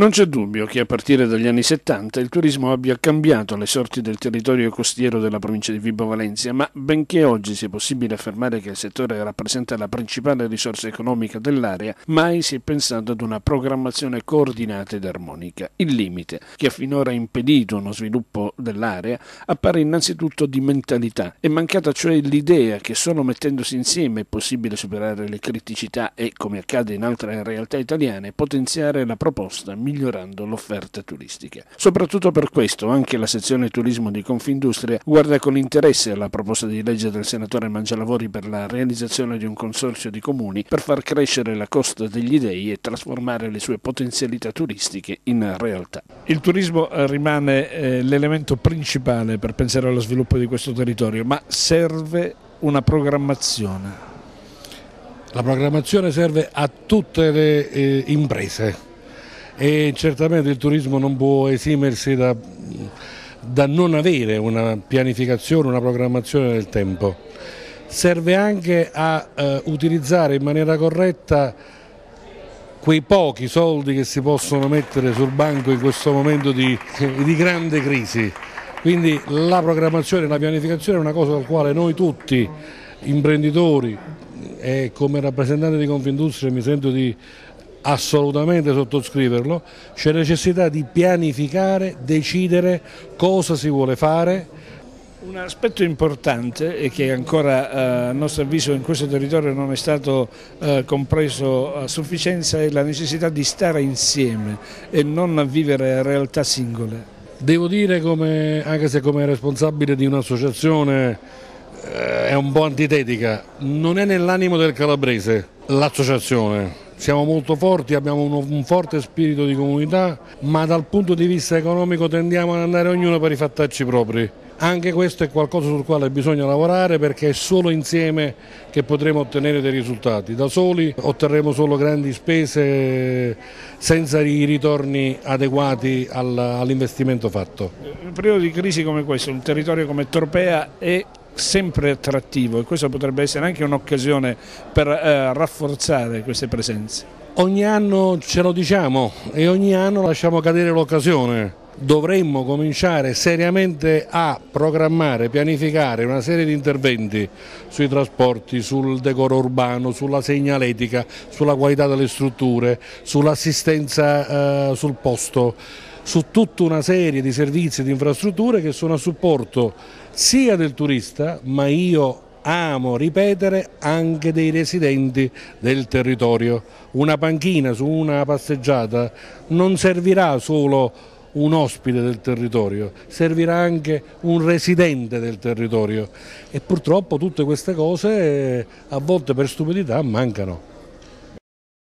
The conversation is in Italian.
Non c'è dubbio che a partire dagli anni 70 il turismo abbia cambiato le sorti del territorio costiero della provincia di Vibo Valencia, ma benché oggi sia possibile affermare che il settore rappresenta la principale risorsa economica dell'area, mai si è pensato ad una programmazione coordinata ed armonica. Il limite, che ha finora impedito uno sviluppo dell'area, appare innanzitutto di mentalità. È mancata cioè l'idea che solo mettendosi insieme è possibile superare le criticità e, come accade in altre realtà italiane, potenziare la proposta migliorando l'offerta turistica. Soprattutto per questo anche la sezione turismo di Confindustria guarda con interesse alla proposta di legge del senatore Mangialavori per la realizzazione di un consorzio di comuni per far crescere la costa degli dei e trasformare le sue potenzialità turistiche in realtà. Il turismo rimane eh, l'elemento principale per pensare allo sviluppo di questo territorio, ma serve una programmazione. La programmazione serve a tutte le eh, imprese e certamente il turismo non può esimersi da, da non avere una pianificazione, una programmazione del tempo. Serve anche a eh, utilizzare in maniera corretta quei pochi soldi che si possono mettere sul banco in questo momento di, di grande crisi. Quindi la programmazione e la pianificazione è una cosa al quale noi tutti, imprenditori e come rappresentante di Confindustria mi sento di assolutamente sottoscriverlo, c'è necessità di pianificare, decidere cosa si vuole fare. Un aspetto importante e che ancora eh, a nostro avviso in questo territorio non è stato eh, compreso a sufficienza è la necessità di stare insieme e non vivere realtà singole. Devo dire, come, anche se come responsabile di un'associazione eh, è un po' antitetica, non è nell'animo del calabrese l'associazione, siamo molto forti, abbiamo uno, un forte spirito di comunità, ma dal punto di vista economico tendiamo ad andare ognuno per i fattacci propri. Anche questo è qualcosa sul quale bisogna lavorare perché è solo insieme che potremo ottenere dei risultati. Da soli otterremo solo grandi spese senza i ritorni adeguati all'investimento fatto. In un periodo di crisi come questo, un territorio come Torpea è sempre attrattivo e questo potrebbe essere anche un'occasione per eh, rafforzare queste presenze. Ogni anno ce lo diciamo e ogni anno lasciamo cadere l'occasione. Dovremmo cominciare seriamente a programmare, pianificare una serie di interventi sui trasporti, sul decoro urbano, sulla segnaletica, sulla qualità delle strutture, sull'assistenza eh, sul posto su tutta una serie di servizi e di infrastrutture che sono a supporto sia del turista, ma io amo ripetere anche dei residenti del territorio. Una panchina su una passeggiata non servirà solo un ospite del territorio, servirà anche un residente del territorio e purtroppo tutte queste cose a volte per stupidità mancano.